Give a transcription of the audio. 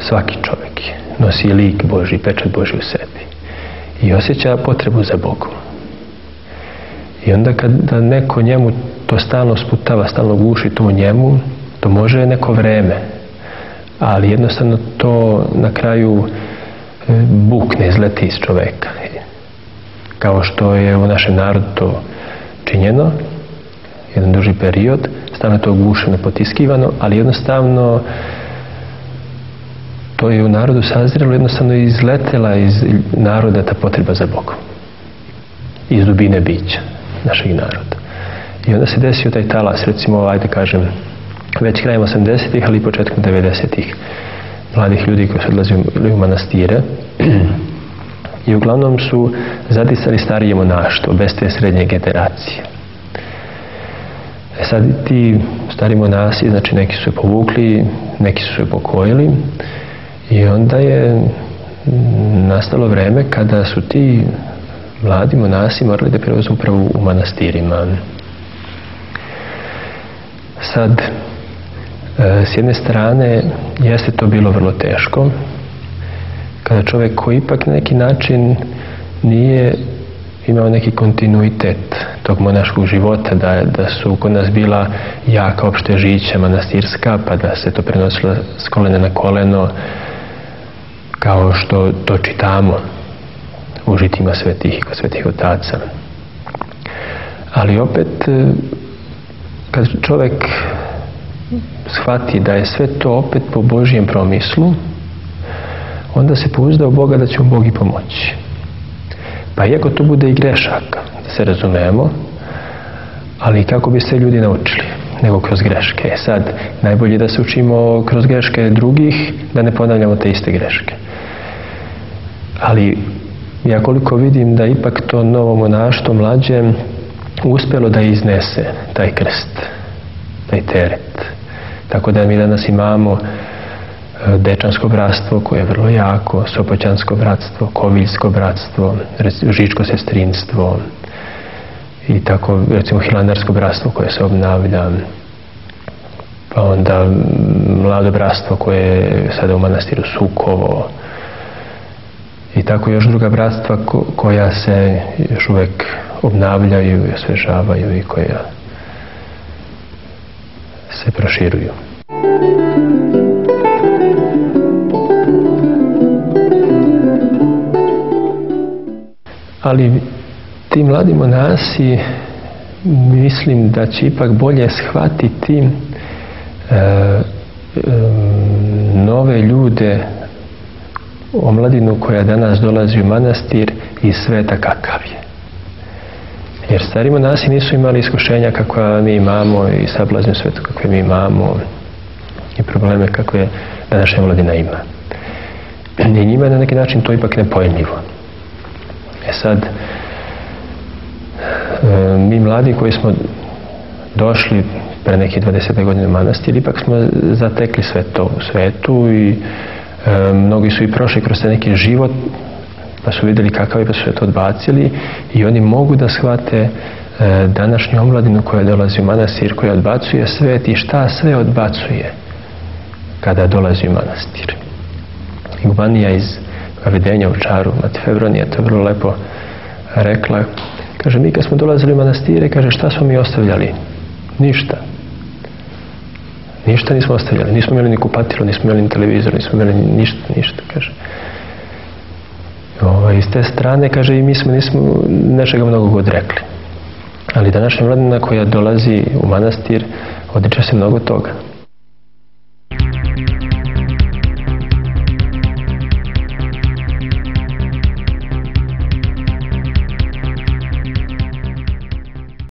svaki čovjek nosi lik Boži, pečat Boži u sebi i osjeća potrebu za Bogom. I onda kada neko njemu to stalno sputava, stalno guši to njemu, to može neko vreme, ali jednostavno to na kraju e, bukne, izleti iz čoveka. Kao što je u našem narodu to činjeno, jedan duži period, stalno je to gušeno, potiskivano, ali jednostavno to je u narodu sazrelo, jednostavno izletela iz naroda ta potreba za Bogom. Iz dubine bića našeg naroda. I onda se desio taj talas, recimo, ajde kažem, već krajem 80-ih, ali i početkom 90-ih mladih ljudi koji su odlazili u manastire i uglavnom su zadisali starije monaštvo bez te srednje generacije. E sad ti stari monasi, znači neki su je povukli, neki su je pokojili i onda je nastalo vreme kada su ti mladi monasi morali da preuzmu upravo u manastirima. Sad, e, s jedne strane, jeste to bilo vrlo teško, kada čovjek koji ipak na neki način nije imao neki kontinuitet tog monaškog života, da, da su kod nas bila jaka opšte žića manastirska, pa da se to prenosilo s kolene na koleno, kao što to čitamo u žitima svetih i kod svetih otaca. Ali opet, e, kad čovjek shvati da je sve to opet po Božijem promislu, onda se pouzda u Boga da će mu Bog i pomoći. Pa iako to bude i grešaka, da se razumemo, ali kako bi se ljudi naučili, nego kroz greške. E sad, najbolje da se učimo kroz greške drugih, da ne ponavljamo te iste greške. Ali ja koliko vidim da ipak to novo monaštvo mlađe uspjelo da iznese taj krst, taj teret. Tako da mi danas imamo e, dečansko bratstvo koje je vrlo jako, sopoćansko bratstvo, koviljsko bratstvo, žičko sestrinstvo i tako recimo hilandarsko bratstvo koje se obnavlja pa onda mlado bratstvo koje je sada u manastiru Sukovo i tako još druga bratstva koja se još uvijek obnavljaju i osvežavaju i koja se proširuju. Ali ti mladi monasi mislim da će ipak bolje shvatiti e, e, nove ljude omladinu koja danas dolazi u manastir i sveta kakav je. Jer stari monasi nisu imali iskušenja kakva mi imamo i sablazne svetu kakve mi imamo i probleme kakve današnja omladina ima. I njima je na neki način to ipak nepojemljivo. E sad, e, mi mladi koji smo došli pre neke 20. godine u manastir, ipak smo zatekli sve to u svetu i E, mnogi su i prošli kroz neki život pa su vidjeli kakav je pa su to odbacili i oni mogu da shvate e, današnju omladinu koja dolazi u manastir, koja odbacuje svet i šta sve odbacuje kada dolazi u manastir. Gubanija iz Vedenja u Čaru, Mati Febronija, to je vrlo lepo rekla. Kaže, mi kad smo dolazili u manastire, kaže, šta smo mi ostavljali? Ništa. Ništa nismo ostavljali, nismo imali ni kupatilo, nismo imali ni televizor, nismo imali ništa, ništa, kaže. Ovaj, iz te strane, kaže, i mi smo nismo nečega mnogo god rekli. Ali današnja mladina koja dolazi u manastir odriče se mnogo toga.